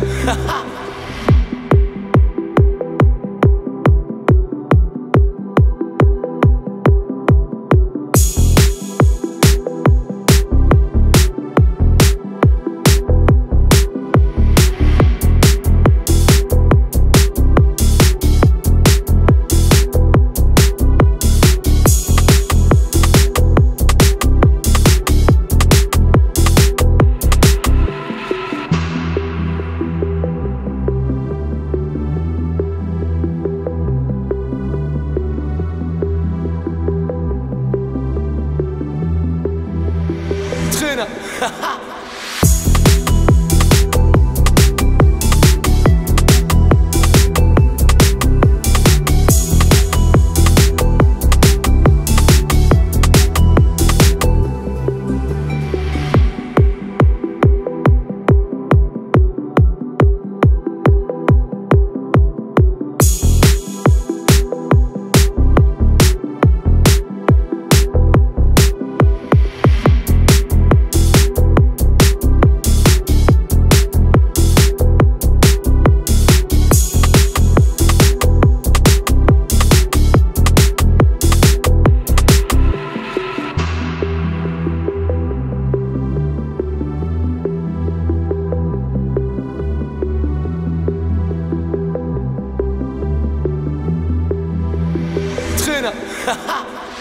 Trainer. 哈哈。Ha ha!